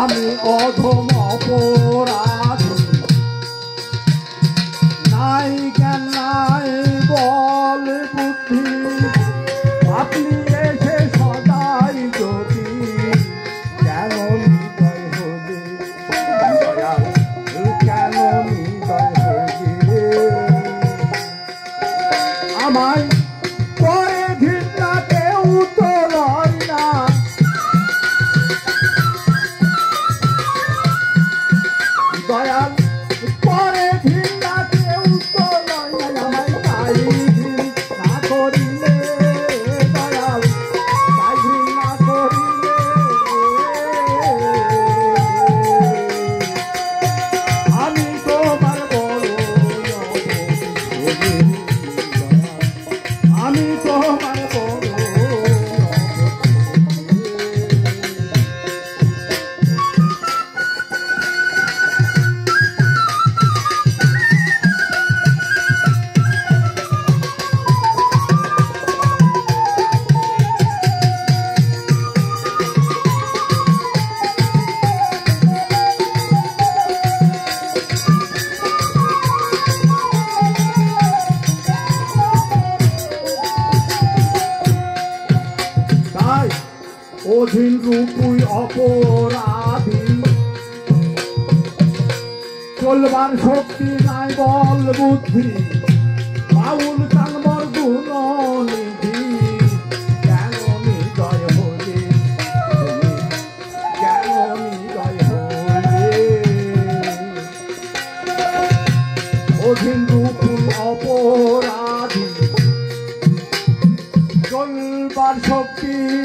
আমি অধম অপরা 抓呀！কঠিন রূপই অপরাধী। চলবার শক্তি নাই বল বুদ্ধি বাউল চালবর গুণনিধি অপরাধী। চলবার শক্তি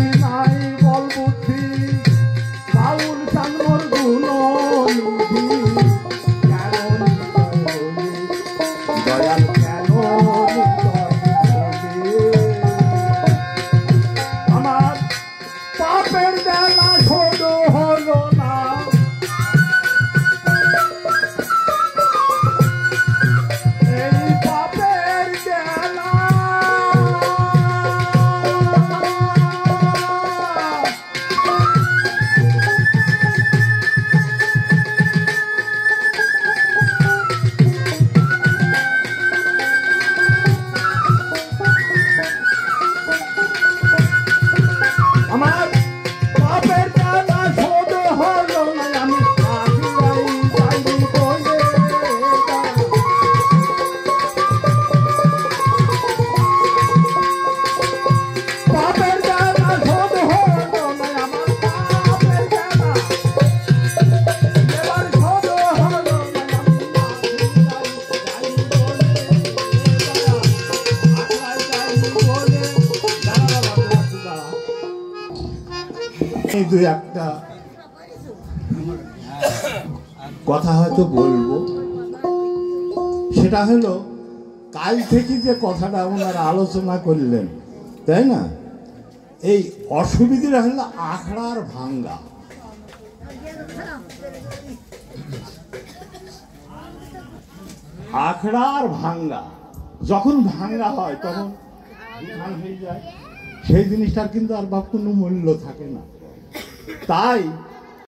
একটা কথা হয়তো বলব। সেটা হলো, কাল থেকে যে কথাটা ওনারা আলোচনা করলেন, তাই না? এই অসুবিধাটা হলো আখড়ার ভাঙ্গা। আখড়ার ভাঙ্গা। যখন ভাঙ্গা হয়, তখন হয়ে যায়। সেই জিনিসটার কিন্তু আর বা কোনো মূল্য থাকে না। তাই